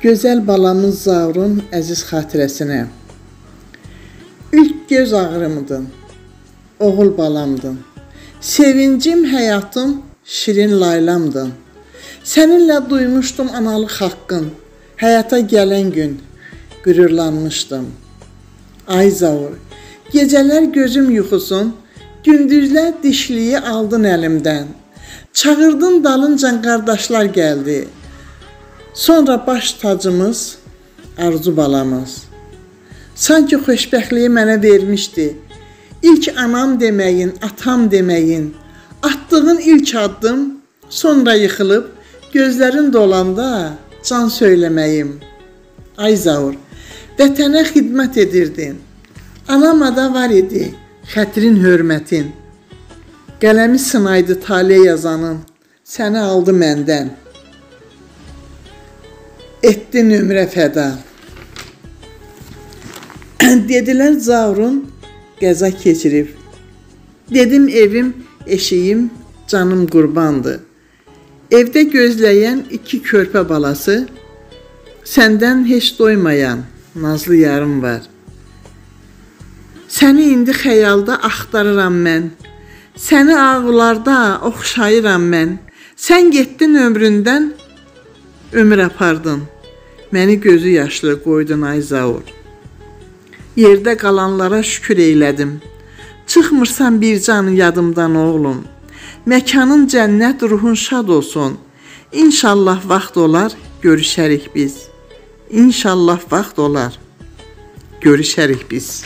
Gözəl balamız Zavrun əziz xatirəsinə. İlk göz ağrımdın. Oğul balamdın. Sevincim, həyatım, şirin laylamdın. Səninlə duymuşdum analıq haqqın. Həyata gələn gün qürurlanmışdım. Ay Zavur, gecələr gözüm yuxusun, gündüzlər dişliyi aldın əlimdən. Çağırdın dalınca qardaşlar gəldi. Sonra baş tacımız Arzu balamız. Sanki xoşbəxtliyi mənə vermişdi. İlk anam deməyin, atam deməyin, atdığın ilk addım, sonra yıxılıb gözlərin dolanda can söyləməyim. Ay Zaur, vətənə xidmət edirdin. Anamada var idi xətrin hörmətin. Qələmi sınaydı tale yazanın, səni aldı məndən etdi nömrə fəda. Dedilər Zavrun qəza keçirib. Dedim evim, eşiyim, canım qurbandır. Evdə gözləyən iki körpə balası, səndən heç doymayan nazlı yarım var. Səni indi xəyalda axtarıram mən. Səni ağlarda oxşayıram mən. Sən getdin ömründən ömür apardın. Məni gözü yaşlı qoydun ay Zaur. Yerdə qalanlara şükür eylədim. Çıxmırsan bir canı yadımdan oğlum. Məkanın cənnət, ruhun şad olsun. İnşallah vaxt olar, görüşərik biz. İnşallah vaxt olar, görüşərik biz.